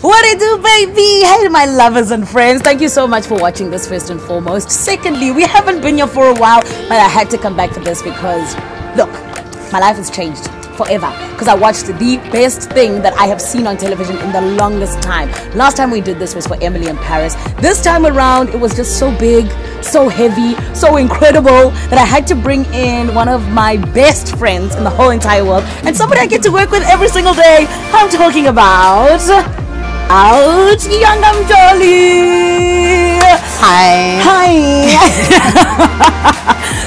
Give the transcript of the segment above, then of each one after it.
What it do, baby? Hey, my lovers and friends. Thank you so much for watching this first and foremost. Secondly, we haven't been here for a while, but I had to come back for this because, look, my life has changed forever because I watched the best thing that I have seen on television in the longest time. Last time we did this was for Emily in Paris. This time around, it was just so big, so heavy, so incredible that I had to bring in one of my best friends in the whole entire world and somebody I get to work with every single day. I'm talking about Out Youngam Jolly. Hi. Hi.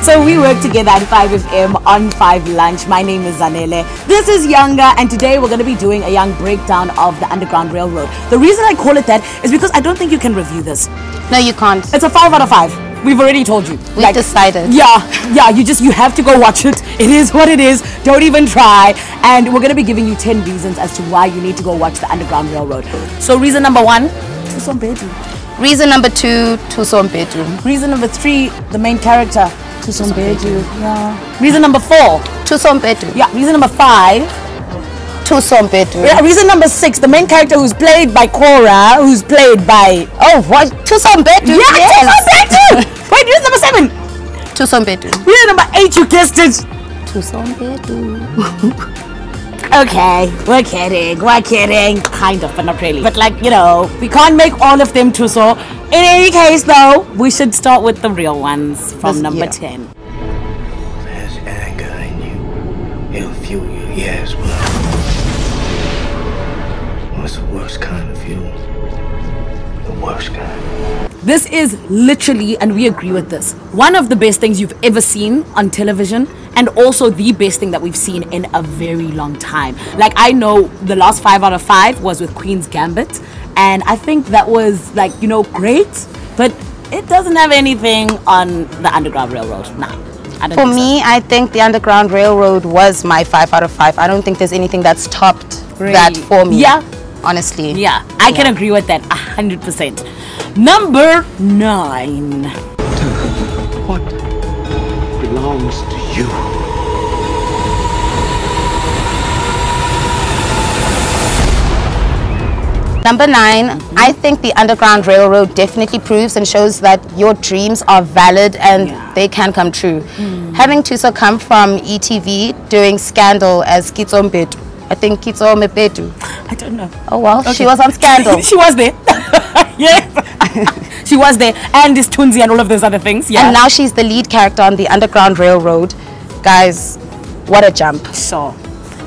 so we work together at 5FM on 5 Lunch. My name is Zanele. This is Yanga, and today we're going to be doing a young breakdown of the Underground Railroad. The reason I call it that is because I don't think you can review this. No, you can't. It's a 5 out of 5. We've already told you. We like, decided. Yeah, yeah. You just you have to go watch it. It is what it is. Don't even try. And we're gonna be giving you ten reasons as to why you need to go watch the Underground Railroad. So reason number one. Reason number two, Thuso Mbedu. Reason number three, the main character, Thuso Mbedu. Yeah. Reason number four, Thuso Mbedu. Yeah. Reason number five. Thuso Mbedu. Yeah, reason number six, the main character who's played by Cora, who's played by oh what Thuso Mbedu. Yeah, yes. Thuso Mbedu. Wait, reason number seven. Thuso Mbedu. Reason number eight, you guessed it. Thuso Mbedu. Okay, we're kidding, we're kidding. Kind of, but not really. But like, you know, we can't make all of them Thuso. In any case, though, we should start with the real ones from this, number yeah. 10. The worst. This is literally, and we agree with this, one of the best things you've ever seen on television and also the best thing that we've seen in a very long time. Like I know the last five out of five was with Queen's Gambit, and I think that was like you know great, but it doesn't have anything on the Underground Railroad. Nah. For me, so. I think the Underground Railroad was my five out of five. I don't think there's anything that's topped really? that for me. Yeah. Honestly. Yeah, I yeah. can agree with that 100%. Number nine. What belongs to you. Number nine, I think the Underground Railroad definitely proves and shows that your dreams are valid and yeah. they can come true. Mm. Having Thuso come from ETV doing Scandal as Kitsombetu, I think Kitso Mepetu. I don't know. Oh well, okay. she was on Scandal. she was there. yes. she was there. And Is'Thunzi and all of those other things. Yeah. And now she's the lead character on the Underground Railroad. Guys, what a jump. So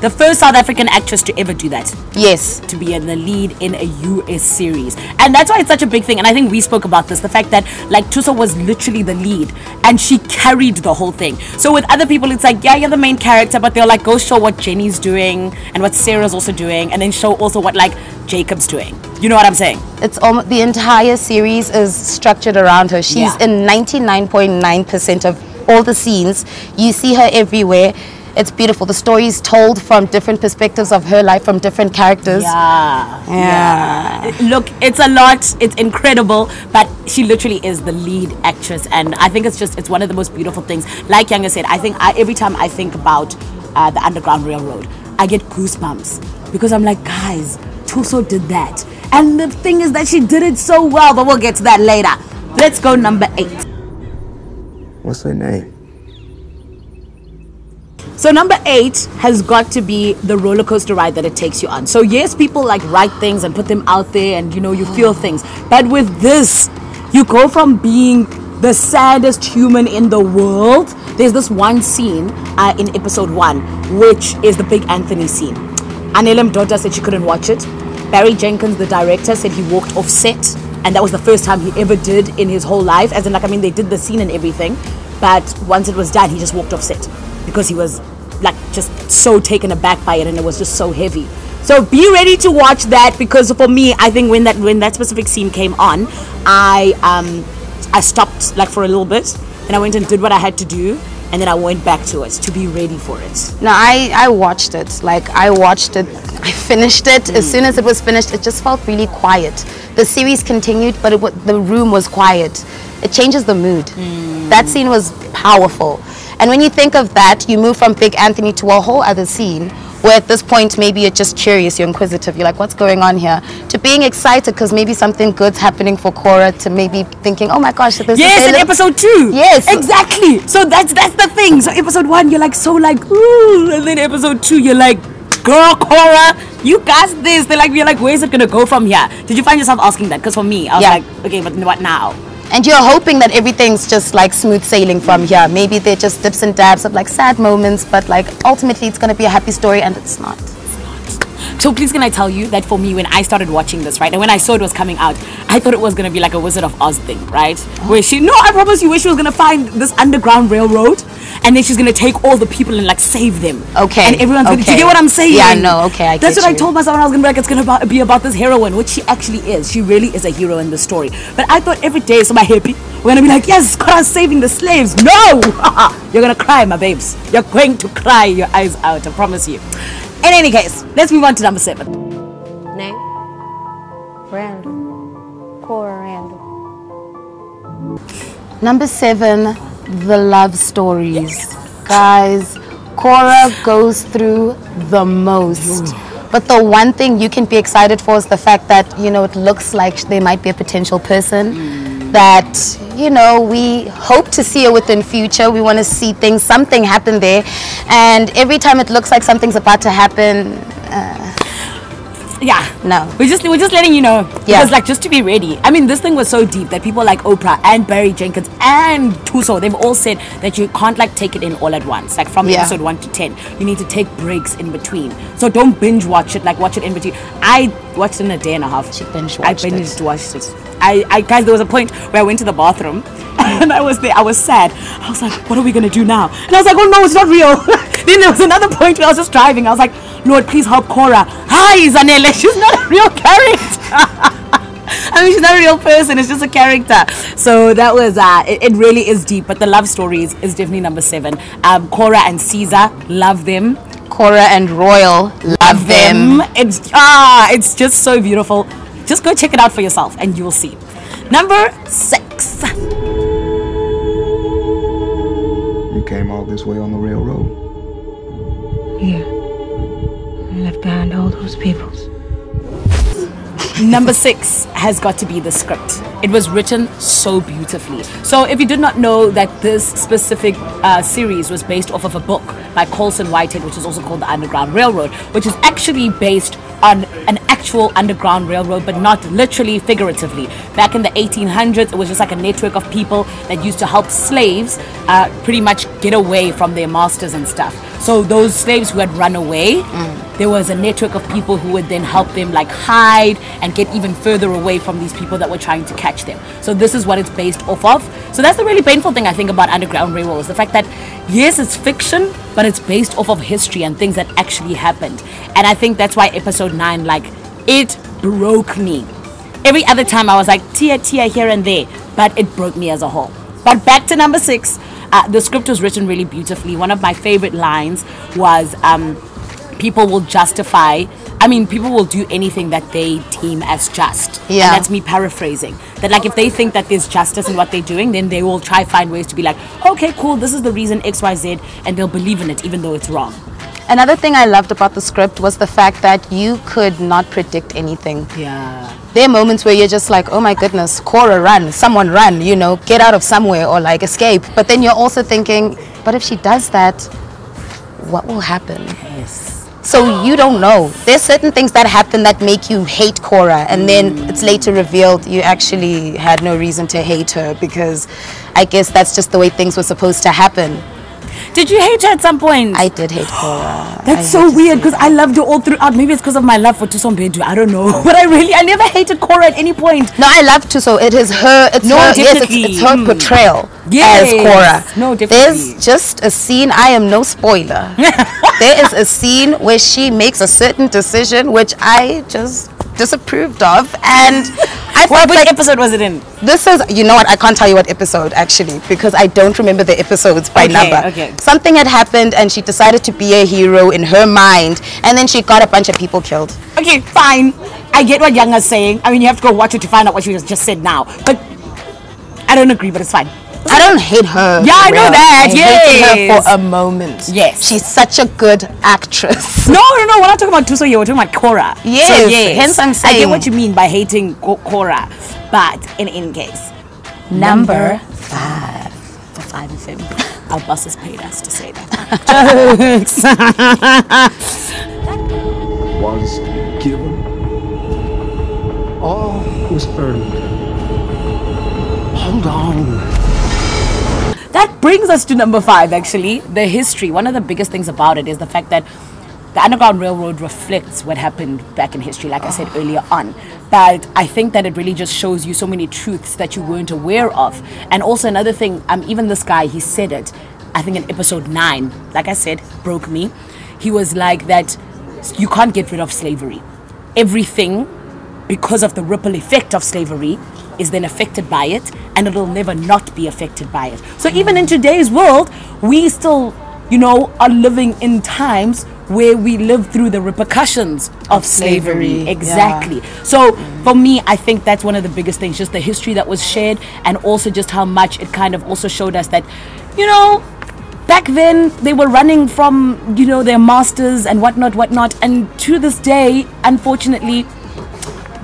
the first South African actress to ever do that. Yes. To be in the lead in a US series. And that's why it's such a big thing. And I think we spoke about this the fact that, like, Tuso was literally the lead and she carried the whole thing. So with other people, it's like, yeah, you're the main character, but they'll, like, go show what Jenny's doing and what Sarah's also doing, and then show also what, like, Jacob's doing. You know what I'm saying? It's almost the entire series is structured around her. She's yeah. in 99.9% of all the scenes. You see her everywhere it's beautiful. The story is told from different perspectives of her life, from different characters. Yeah. Yeah. yeah. Look, it's a lot. It's incredible, but she literally is the lead actress, and I think it's just it's one of the most beautiful things. Like Yanga said, I think I, every time I think about uh, the Underground Railroad, I get goosebumps because I'm like, guys, Thuso did that, and the thing is that she did it so well. But we'll get to that later. Let's go number eight. What's her name? So number eight has got to be the roller coaster ride that it takes you on. So yes, people like write things and put them out there, and you know you feel things. But with this, you go from being the saddest human in the world. There's this one scene uh, in episode one, which is the Big Anthony scene. Anele Mdoda said she couldn't watch it. Barry Jenkins, the director, said he walked off set, and that was the first time he ever did in his whole life. As in, like, I mean, they did the scene and everything, but once it was done, he just walked off set because he was like just so taken aback by it and it was just so heavy. So be ready to watch that because for me, I think when that when that specific scene came on, I um I stopped like for a little bit and I went and did what I had to do and then I went back to it to be ready for it. No, I I watched it. Like I watched it, I finished it. Mm. As soon as it was finished, it just felt really quiet. The series continued, but it, the room was quiet. It changes the mood. Mm. That scene was powerful. And when you think of that, you move from Big Anthony to a whole other scene where at this point maybe you're just curious, you're inquisitive, you're like, what's going on here? To being excited because maybe something good's happening for Cora, to maybe thinking, oh my gosh, there's Yes, in episode two. Yes. exactly. So that's that's the thing. So episode one, you're like so like ooh, and then episode two, you're like, girl, Cora, you got this. They're like, you're like, where's it gonna go from here? Did you find yourself asking that? Because for me, I was Yeah. like, okay, but what now? And you're hoping that everything's just like smooth sailing from here. Maybe they're just dips and dabs of like sad moments, but like ultimately it's gonna be a happy story and it's not. So please can I tell you that for me when I started watching this, right, and when I saw it was coming out, I thought it was gonna be like a Wizard of Oz thing, right? Where she no, I promise you, where she was gonna find this underground railroad and then she's gonna take all the people and like save them. Okay, And everyone's gonna do you get what I'm saying? Yeah, no, okay, I That's what I told myself when I was gonna be like, it's gonna be about this heroine, which she actually is. She really is a hero in the story. But I thought every day, so my happy, we're gonna be like, yes, Cora's saving the slaves. No! You're gonna cry, my babes. You're going to cry your eyes out, I promise you. In any case, let's move on to number seven. Name? Randall. Cora Randall. Number seven, the love stories. Guys, Cora goes through the most. But the one thing you can be excited for is the fact that, you know, it looks like they might be a potential person that, you know, we hope to see her within future. We want to see things, something happen there. And every time it looks like something's about to happen, uh, Yeah. No. We're just we're just letting you know. Yeah. Because like just to be ready. I mean this thing was so deep that people like Oprah and Barry Jenkins and Thuso, they've all said that you can't like take it in all at once. Like from Yeah. episode one to ten. You need to take breaks in between. So don't binge watch it, like watch it in between. I watched it in a day and a half. She binge watched it. binged watched it. I, I guys there was a point where I went to the bathroom and I was there, I was sad. I was like, what are we gonna do now? And I was like, oh no, it's not real. then there was another point where I was just driving. I was like, Lord, please help Cora. Hi, Zanele. She's not a real character. I mean, she's not a real person. It's just a character. So that was, uh, it, it really is deep. But the love stories is definitely number seven. Um, Cora and Caesar, love them. Cora and Royal love them. It's ah, it's just so beautiful. Just go check it out for yourself, and you will see. Number six. You came all this way on the railroad. I left behind all those peoples. Number six has got to be the script. It was written so beautifully. So, if you did not know that this specific uh, series was based off of a book by Colson Whitehead, which is also called The Underground Railroad, which is actually based on an actual underground railroad, but not literally, figuratively. Back in the 1800s, it was just like a network of people that used to help slaves uh, pretty much get away from their masters and stuff. So, those slaves who had run away, mm. there was a network of people who would then help them like hide and get even further away from these people that were trying to catch them. So this is what it's based off of. So that's the really painful thing I think about Underground Railroad is the fact that yes, it's fiction, but it's based off of history and things that actually happened. And I think that's why episode nine, like, it broke me. Every other time I was like tear, tear here and there, but it broke me as a whole. But back to number six, uh, the script was written really beautifully. One of my favorite lines was. Um, people will justify I mean people will do anything that they deem as just. Yeah. And that's me paraphrasing. That like if they think that there's justice in what they're doing, then they will try find ways to be like, okay, cool, this is the reason XYZ and they'll believe in it even though it's wrong. Another thing I loved about the script was the fact that you could not predict anything. Yeah. There are moments where you're just like, oh my goodness, Cora, run, someone run, you know, get out of somewhere or like escape. But then you're also thinking, but if she does that, what will happen? Yes. So you don't know. There's certain things that happen that make you hate Cora, and then mm. it's later revealed you actually had no reason to hate her because I guess that's just the way things were supposed to happen. Did you hate her at some point? I did hate Cora. That's I so weird because I loved her all throughout. Maybe it's because of my love for Thuso Mbedu. I don't know. But I really, I never hated Cora at any point. No, I love. So it is her. It's No, her. Yes, it's, it's her Mm. portrayal Yes. as Cora. No, definitely. There's just a scene. I am no spoiler. there is a scene where she makes a certain decision which I just disapproved of, and I What which like episode was it in? this is. You know what? I can't tell you what episode actually because I don't remember the episodes by Okay, number. okay. Something had happened, and she decided to be a hero in her mind, and then she got a bunch of people killed. Okay, fine. I get what Young is saying. I mean, you have to go watch it to find out what she just said now. But I don't agree, but it's fine. I don't hate her. Yeah, I know real. that, I hated her yes. for a moment. Yes. She's such a good actress. No, no, no. We're not talking about Thuso here. We're talking about Cora. Yes, hence I'm I get what you mean by hating Cora, but in any case, Number five. For five FM. Our bosses paid us to say that. Jokes. Was given. All was earned. Hold on. That brings us to number five, actually. The history. One of the biggest things about it is the fact that the Underground Railroad reflects what happened back in history, like I said earlier on. But I think that it really just shows you so many truths that you weren't aware of. And also, another thing, um, even this guy, he said it, I think in episode nine, like I said, broke me. He was like that you can't get rid of slavery. Everything because of the ripple effect of slavery is then affected by it and it'll never not be affected by it. So even in today's world we still you know are living in times where we live through the repercussions of, slavery, slavery, exactly. So for me i think that's one of the biggest things just the history that was shared and also just how much it kind of also showed us that you know back then they were running from you know their masters and whatnot whatnot. And to this day unfortunately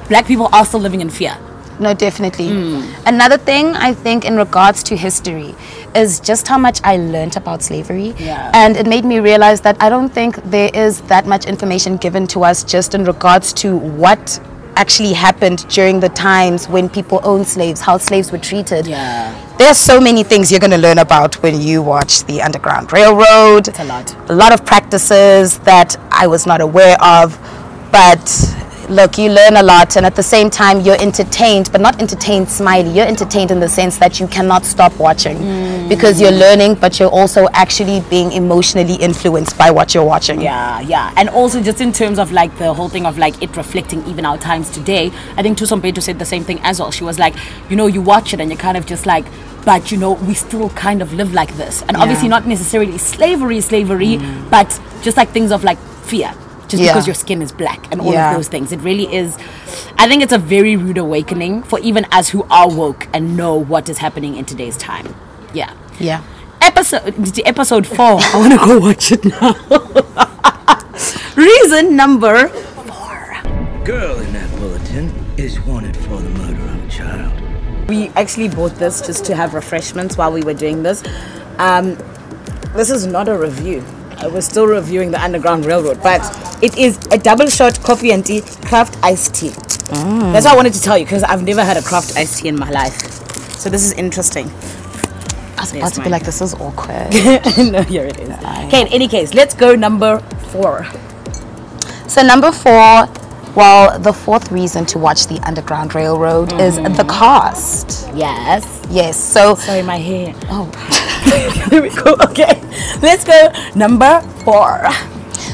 black people are still living in fear No, definitely. Hmm. Another thing I think in regards to history is just how much I learnt about slavery. Yeah. And it made me realize that I don't think there is that much information given to us just in regards to what actually happened during the times when people owned slaves, how slaves were treated. Yeah. There's so many things you're going to learn about when you watch the Underground Railroad. It's a lot. A lot of practices that I was not aware of. But look, you learn a lot, and at the same time, you're entertained, but not entertained smiley. You're entertained in the sense that you cannot stop watching mm. because you're learning, but you're also actually being emotionally influenced by what you're watching. Yeah, yeah. And also just in terms of like the whole thing of like it reflecting even our times today, I think Thuso Mbedu said the same thing as well. She was like, you know, you watch it and you're kind of just like, but you know, we still kind of live like this. And obviously not necessarily slavery, slavery, mm. but just like things of like fear. Just Yeah. because your skin is black and all Yeah. of those things. It really is I think it's a very rude awakening for even us who are woke and know what is happening in today's time. Yeah. Yeah. episode episode four. I want to go watch it now. Reason number four. Girl in that bulletin is wanted for the murder of a child. we actually bought this just to have refreshments while we were doing this. Um, this is not a review. I was still reviewing the Underground Railroad, but it is a double shot coffee and tea craft iced tea. Mm. That's what I wanted to tell you because I've never had a craft iced tea in my life. So this is interesting. I was about There's to be like, this is awkward. no, here it is. Okay, in any case, let's go number four. So number four, well, the fourth reason to watch the Underground Railroad is mm-hmm. the cost. Yes. Yes, so Sorry, my hair. Oh. Here we go. Okay. Let's go. Number four.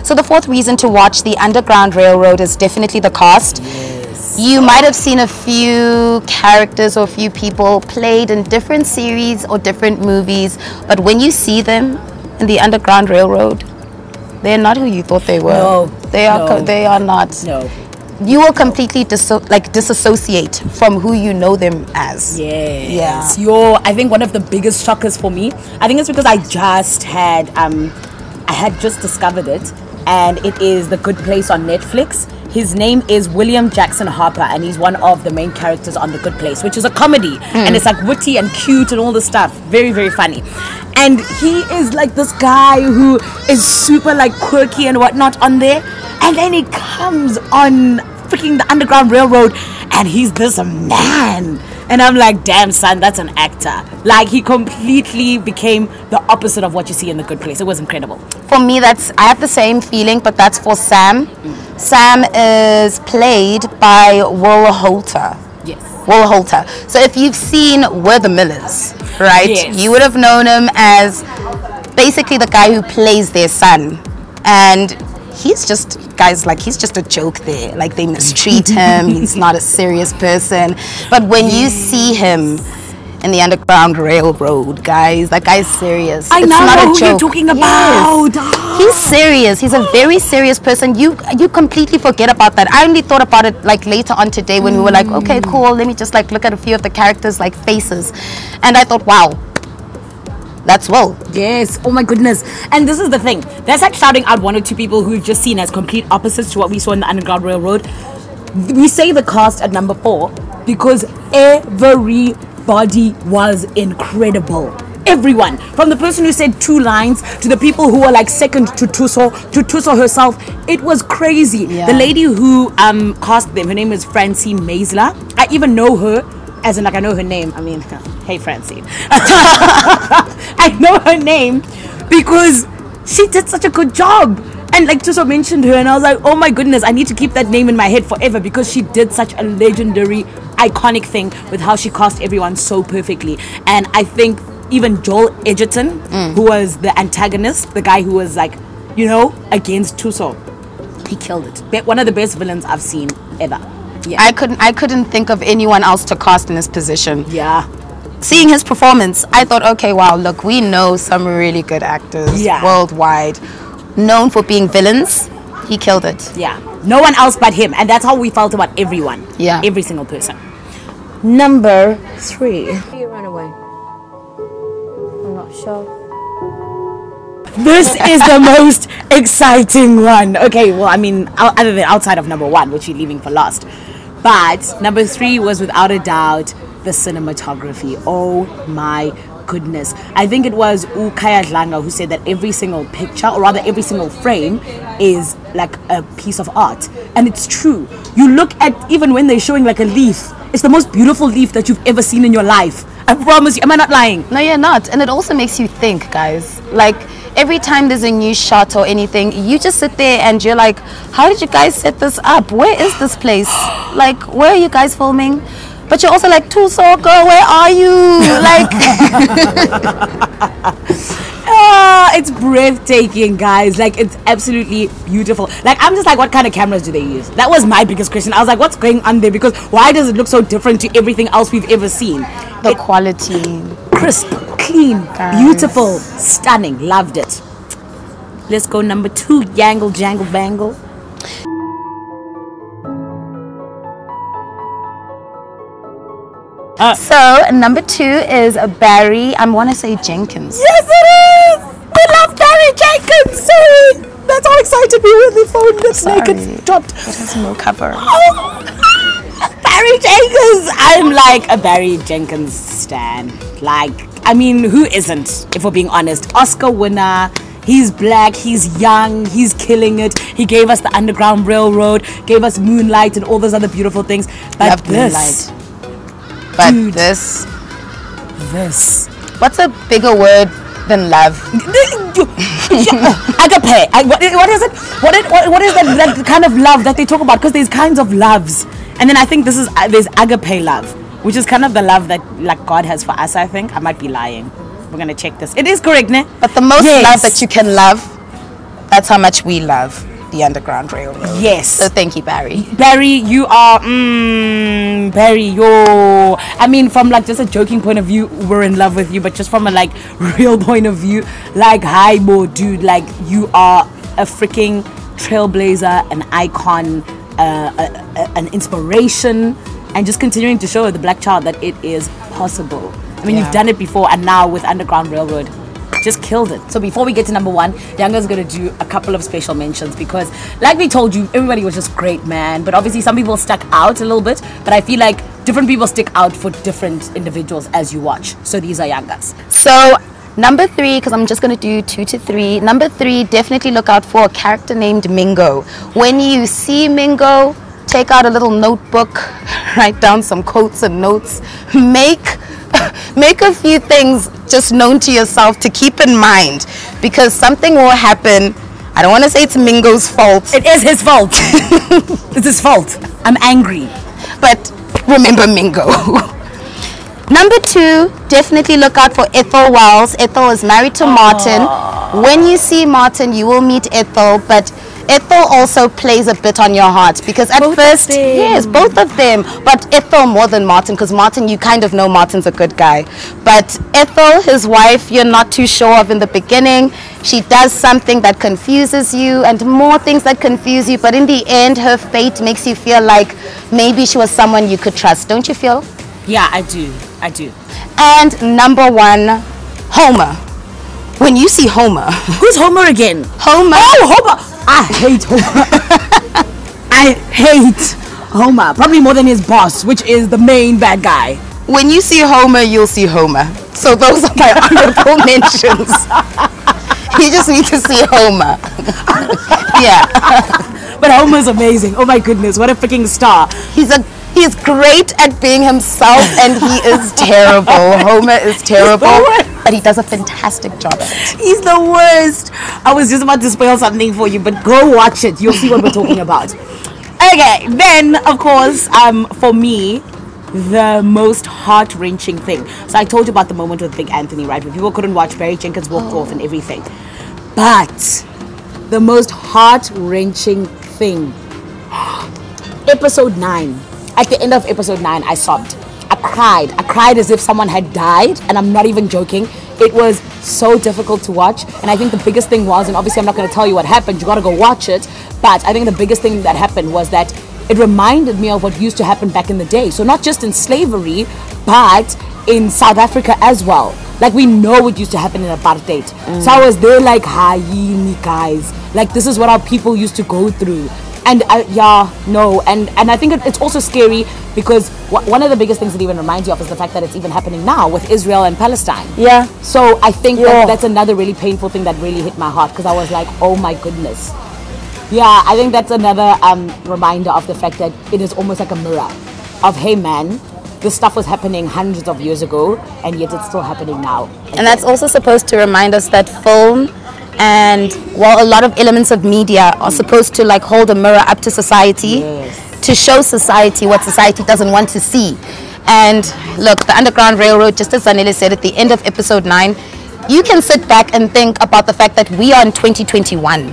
so the fourth reason to watch the Underground Railroad is definitely the cost. Yes. You might have seen a few characters or a few people played in different series or different movies, but when you see them in the Underground Railroad, they're not who you thought they were. No, they are. co- no. they are not. No. You will completely disso- like disassociate from who you know them as. Yes. Your, I think one of the biggest shockers for me, I think it's because I just had, um, I had just discovered it, and it is The Good Place on Netflix. His name is William Jackson Harper, and he's one of the main characters on The Good Place, which is a comedy, and it's like witty and cute and all this stuff. Very, very funny. And he is like this guy who is super like quirky and whatnot on there, and then he comes on freaking the Underground Railroad, and he's this man. And I'm like, damn, son, that's an actor. Like, he completely became the opposite of what you see in The Good Place. It was incredible. For me, that's I have the same feeling, but that's for Sam. Sam is played by Will Poulter. Yes. Will Poulter. So if you've seen We're the Millers, right, Yes. you would have known him as basically the guy who plays their son, and he's just guys like he's just a joke there. Like they mistreat him. he's not a serious person. But when you see him. In the Underground Railroad, guys, that guy's serious. I it's know not a who you're joke. talking Yes. about. He's serious. He's a very serious person. You you completely forget about that. I only thought about it like later on today when we were like, mm. okay, cool. Let me just like look at a few of the characters like faces, and I thought, wow, That's well. Yes. Oh my goodness. And this is the thing. That's like shouting out one or two people who we've just seen as complete opposites to what we saw in the Underground Railroad. We say the cast at number four because everybody was incredible. Everyone, from the person who said two lines to the people who were like second to Thuso, to Thuso herself, it was crazy. Yeah. The lady who um cast them, her name is Francine Maisler. I even know her as in like I know her name. I mean, hey Francine. I know her name because she did such a good job. And like Thuso mentioned her, and I was like, oh my goodness, I need to keep that name in my head forever because she did such a legendary, iconic thing with how she cast everyone so perfectly. And I think even Joel Edgerton, mm. who was the antagonist, the guy who was like, you know, against Thuso, he killed it. One of the best villains I've seen ever. Yeah. I couldn't I couldn't think of anyone else to cast in this position. yeah. Seeing his performance, I thought, okay, wow, look, we know some really good actors Yeah. worldwide, known for being villains. He killed it. Yeah. No one else but him. And that's how we felt about everyone. Yeah. Every single person. Number three. You run away. I'm not sure. This is the most exciting one. Okay, well, I mean, other than outside of number one, which you're leaving for last. But number three was without a doubt the cinematography. Oh my goodness. I think it was Ukaya Dlanga who said that every single picture, or rather every single frame, is like a piece of art. And it's true. You look at, even when they're showing like a leaf, it's the most beautiful leaf that you've ever seen in your life. I promise you. Am I not lying? No, you're not. And it also makes you think, guys. Like every time there's a new shot or anything, you just sit there and you're like, how did you guys set this up? Where is this place? Like, where are you guys filming? But you're also like, Thuso, girl, where are you? Like, Ah, it's breathtaking, guys. Like it's absolutely beautiful. Like I'm just like, what kind of cameras do they use? That was my biggest question. I was like, what's going on there? Because why does it look so different to everything else we've ever seen? the quality. Crisp, clean, Guys. beautiful, stunning. Loved it. Let's go number two. Yangle, jangle, bangle. Uh, so, number two is a Barry, I want to say Jenkins. Yes, it is. We love Barry Jenkins. Sorry, that's how excited we were. The phone Sorry. naked dropped. It has no cover. Oh, Barry Jenkins. I'm like a Barry Jenkins stan. Like, I mean, who isn't? If we're being honest, Oscar winner. He's black. He's young. He's killing it. He gave us the Underground Railroad. Gave us Moonlight and all those other beautiful things. But Loved this, Moonlight. But Dude. this, this. what's a bigger word than love? agape. What, what is it? What, is, what, what is that, that kind of love that they talk about? Because there's kinds of loves, and then I think this is uh, there's agape love, which is kind of the love that like God has for us. I think I might be lying. We're gonna check this. It is correct, ne? But the most Yes. love that you can love, that's how much we love the Underground Railroad. Yes. So thank you, Barry. Barry, you are, mm, Barry, yo. I mean, from like just a joking point of view, we're in love with you, but just from a like real point of view, like, hi, bo, dude, like, you are a freaking trailblazer, an icon, uh, a, a- an inspiration, and just continuing to show the black child that it is possible. I mean, Yeah. you've done it before, and now with Underground Railroad, just killed it. So before we get to number one, Yanga's gonna do a couple of special mentions because, like we told you, everybody was just great, man. But obviously, some people stuck out a little bit. But I feel like different people stick out for different individuals as you watch. So these are Yangas. So number three, because I'm just going to do two to three. Number three, definitely look out for a character named Mingo. When you see Mingo, take out a little notebook, write down some quotes and notes, make make a few things just known to yourself to keep in mind because something will happen. I don't want to say it's Mingo's fault, It is his fault. it's his fault. I'm angry. but remember Mingo. Number two, definitely look out for Ethel Wells. Ethel is married to Martin. When you see Martin, you will meet Ethel, but Ethel also plays a bit on your heart because at Both first, yes, both of them, but Ethel more than Martin because Martin, you kind of know Martin's a good guy. But Ethel, his wife, you're not too sure of in the beginning. She does something that confuses you and more things that confuse you, but in the end, her fate makes you feel like maybe she was someone you could trust. Don't you feel? Yeah, I do. I do. And number one, Homer. When you see Homer, Who's Homer again? Homer. Oh, Homer! I hate Homer. I hate Homer. Probably more than his boss, which is the main bad guy. When you see Homer, you'll see Homer. So those are my honorable mentions. You just need to see Homer. yeah. But Homer's amazing. Oh my goodness, what a freaking star. He's a he's great at being himself and he is terrible. Homer is terrible. But he does a fantastic job. He's the worst. I was just about to spoil something for you, but go watch it. You'll see what we're talking about. Okay, then of course, um, for me, the most heart wrenching thing. So I told you about the moment with Big Anthony, right? Where people couldn't watch Barry Jenkins walk off and everything. But the most heart wrenching thing episode 9 at the end of episode 9 i sobbed cried. I cried as if someone had died and i'm not even joking. It was so difficult to watch and i think the biggest thing was and obviously i'm not going to tell you what happened you got to go watch it but i think the biggest thing that happened was that it reminded me of what used to happen back in the day. So not just in slavery but in south africa as well. Like we know what used to happen in apartheid. So i was there like hi guys. Like this is what our people used to go through and uh, yeah no and and i think it, it's also scary because w- one of the biggest things it even reminds you of is the fact that it's even happening now with israel and palestine Yeah. so i think Yeah. that that's another really painful thing that really hit my heart because i was like oh my goodness yeah i think that's another um, reminder of the fact that it is almost like a mirror of hey man this stuff was happening hundreds of years ago and yet it's still happening now And that's also supposed to remind us that film and while a lot of elements of media are supposed to like hold a mirror up to society Yes. to show society what society doesn't want to see. And look, the Underground Railroad, just as Zanele said at the end of episode 9, you can sit back and think about the fact that we are in 2021.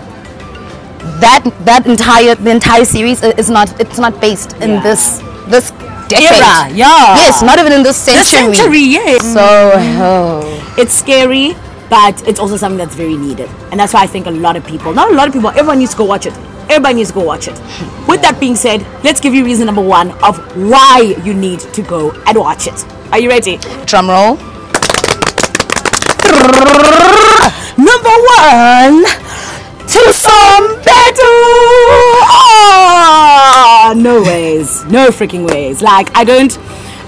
That that entire the entire series is not it's not based in Yeah. this this decade. Era, yeah. Yes, not even in this This century. century yes So mm. oh. it's scary, but it's also something that's very needed. And that's why I think a lot of people, not a lot of people, everyone needs to go watch it. Everybody needs to go watch it. With that being said, let's give you reason number one of why you need to go and watch it. Are you ready? drum roll. Number one, Thuso Mbedu! Oh, no ways. No freaking ways. Like, I don't.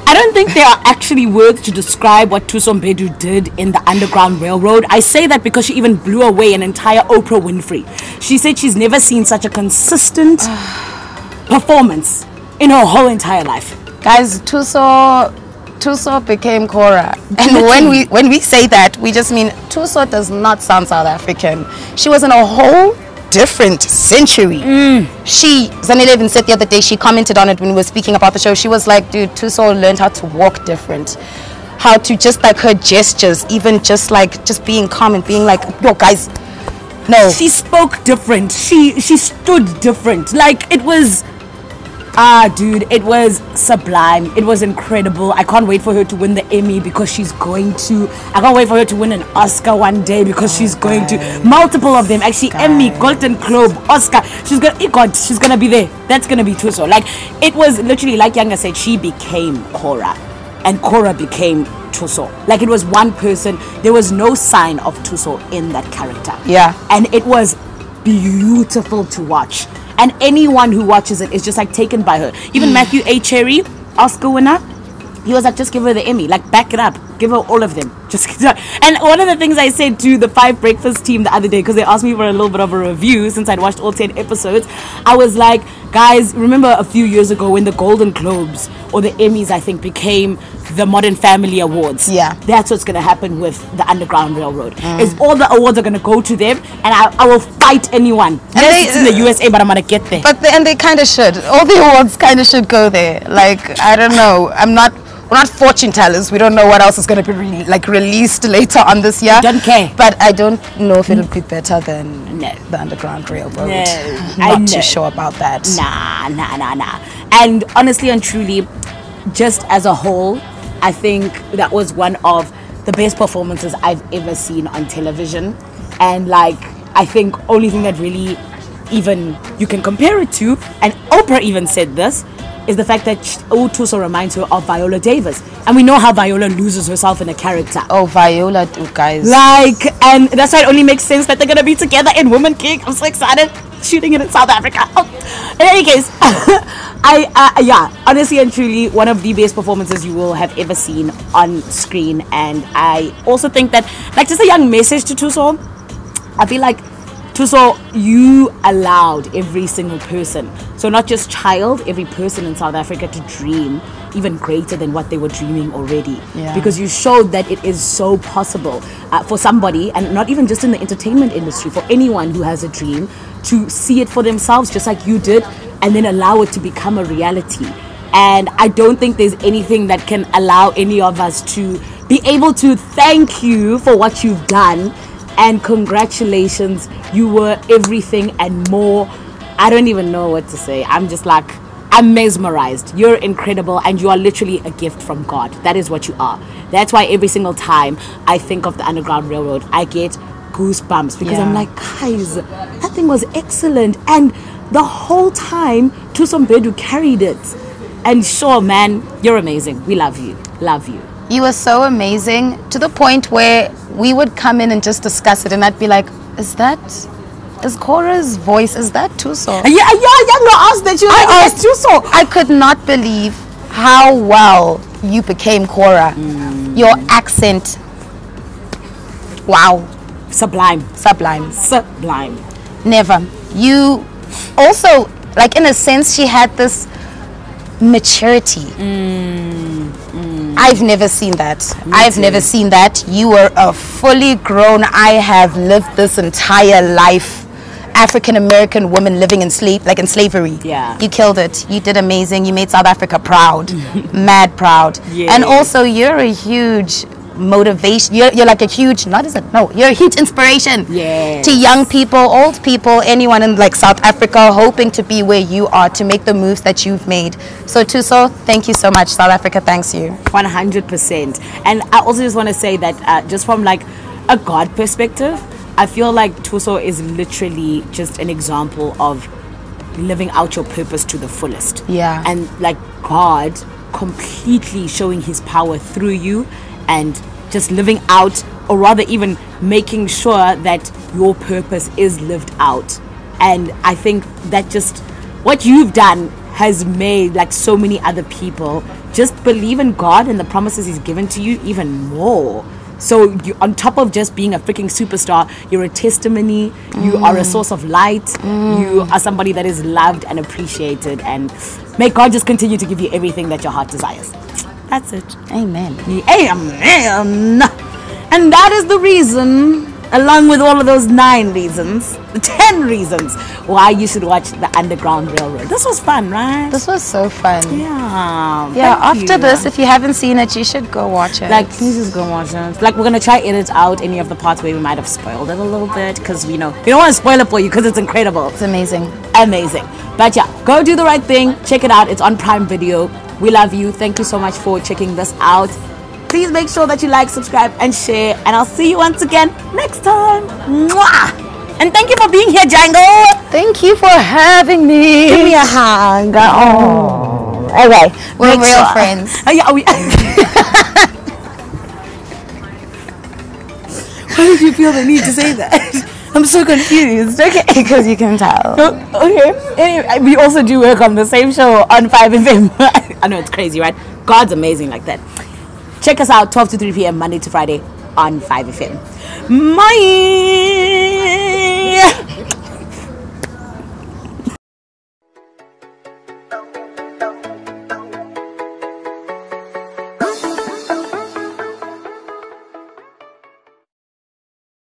I don't think there are actually words to describe what Thuso Mbedu did in the Underground Railroad. I say that because she even blew away an entire Oprah Winfrey. She said she's never seen such a consistent performance in her whole entire life. Guys, Thuso Thuso became Cora. And when we when we say that, we just mean Thuso does not sound South African. She was in a whole different century. Mm. She Zanele even said the other day, she commented on it when we were speaking about the show. She was like, dude, Thuso learned how to walk different. How to just like her gestures, even just like just being calm and being like, yo guys, no. she spoke different she she stood different like it was ah dude it was sublime it was incredible i can't wait for her to win the emmy because she's going to i can't wait for her to win an oscar one day because she's going to multiple of them actually emmy golden globe oscar she's gonna eh, god she's gonna be there that's gonna be Thuso. like it was literally like Yanga said she became cora and Cora became Thuso. Like it was one person. There was no sign of Thuso in that character. Yeah. And it was beautiful to watch. And anyone who watches it is just like taken by her. Even hmm. Matthew A. Cherry, Oscar winner, he was like, just give her the Emmy, like back it up, give her all of them. Just and one of the things I said to the Five Breakfast team the other day, because they asked me for a little bit of a review since I'd watched all ten episodes, I was like, guys, remember a few years ago when the Golden Globes or the Emmys, I think, became the Modern Family Awards. Yeah. that's what's gonna happen with the Underground Railroad. Mm. Is all the awards are gonna go to them, and I, I will fight anyone. yes, they- it's in the uh, USA, but I'm gonna get there. But they, and they kind of should. All the awards kind of should go there. Like I don't know. I'm not. We're not fortune tellers. We don't know what else is going to be re- like released later on this year. Don't care. But I don't know if it'll be better than No. the Underground Railroad. No, not I know. too sure about that. Nah, nah, nah, nah. And honestly and truly, just as a whole, I think that was one of the best performances I've ever seen on television. And like, I think only thing that really even you can compare it to, and Oprah even said this, is the fact that Utuso reminds her of Viola Davis. And we know how Viola loses herself in a character. Oh, Viola, guys. Like, and that's why it only makes sense that they're gonna be together in Woman King. I'm so excited. Shooting it in South Africa. Oh. In any case, I, uh, yeah, honestly and truly, one of the best performances you will have ever seen on screen. And I also think that, like, just a young message to Thuso. I feel like Thuso, you allowed every single person, so not just child, every person in South Africa to dream even greater than what they were dreaming already. Yeah. Because you showed that it is so possible uh, for somebody, and not even just in the entertainment industry, for anyone who has a dream to see it for themselves, just like you did, and then allow it to become a reality. And I don't think there's anything that can allow any of us to be able to thank you for what you've done. And congratulations, you were everything and more. I don't even know what to say. I'm just like, I'm mesmerized. You're incredible and you are literally a gift from God. That is what you are. That's why every single time I think of the Underground Railroad, I get goosebumps because I'm like, guys, that thing was excellent. And the whole time, Thuso Mbedu carried it. And sure, man, you're amazing. We love you. Love you. You were so amazing to the point where we would come in and just discuss it, and I'd be like, "Is that, is Cora's voice? Is that Thuso?" Yeah, yeah, yeah, no, asked that you I- yes, Thuso. I could not believe how well you became Cora. Mm. Your accent, wow, Sublime. sublime. Sublime. Never. You also, like in a sense, she had this maturity. Mm. I've never seen that. I've never seen that. You were a fully grown, I have lived this entire life. African American woman living in slave, like in slavery. Yeah. You killed it. You did amazing. You made South Africa proud, mad proud. Yeah. And also, you're a huge motivation. You're, you're like a huge, not is it? No, you're a huge inspiration Yes. to young people, old people, anyone in like South Africa hoping to be where you are to make the moves that you've made. So Thuso, thank you so much. South Africa thanks you. 100% and i also just want to say that uh, just from like a god perspective i feel like thuso is literally just an example of living out your purpose to the fullest Yeah. and like god completely showing his power through you and just living out or rather even making sure that your purpose is lived out. And i think that just what you've done has made like so many other people just believe in god and the promises he's given to you even more. So you, on top of just being a freaking superstar you're a testimony you are a source of light you mm. are somebody that is loved and appreciated. And may god just continue to give you everything that your heart desires that's it Amen. Amen. And that is the reason, along with all of those nine reasons, the ten reasons why you should watch the Underground Railroad. This was fun, right? This was so fun. yeah. Yeah, after you. this, if you haven't seen it, you should go watch it. Like, please just go watch it. Like, we're gonna try edit out any of the parts where we might have spoiled it a little bit because we know we don't want to spoil it for you because it's incredible it's amazing. amazing. But yeah, go do the right thing. Check it out. It's on Prime Video. We love you. Thank you so much for checking this out. Please make sure that you like, subscribe, and share. And I'll see you once again next time. Mwah! And thank you for being here, Django. Thank you for having me. Give me a hug. Oh. oh. Okay. We're make real sure- friends. Oh, yeah, we. Why did you feel the need to say that? I'm so confused. Okay. Because you can tell. Oh, okay. Anyway, we also do work on the same show on 5FM. I know it's crazy, right? God's amazing like that. Check us out 12 to 3 p.m. Monday to Friday on 5FM. Bye.